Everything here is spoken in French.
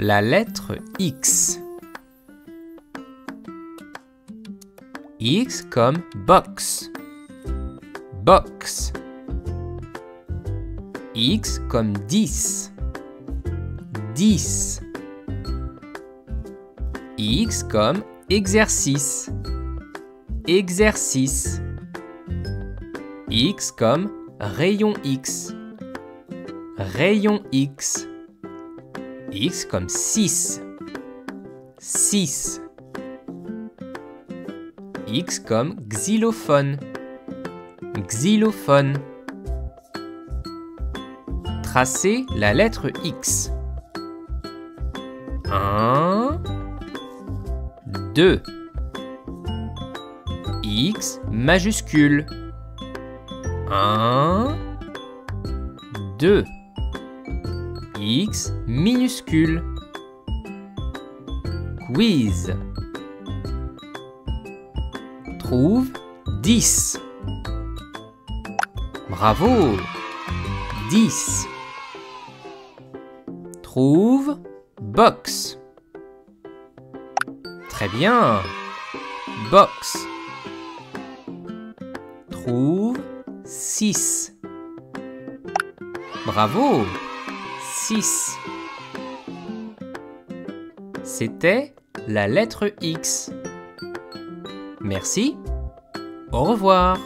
la lettre X. X comme box. Box. X comme 10. 10. X comme exercice. Exercice. X comme rayon X. Rayon X. X comme 6. 6. X comme xylophone. Xylophone. Tracez la lettre X. 1, 2. X majuscule. 1, 2. X minuscule. Quiz. Trouve 10. Bravo 10. Trouve box. Très bien. Box. Trouve 6. Bravo 6. C'était la lettre X. Merci. Au revoir.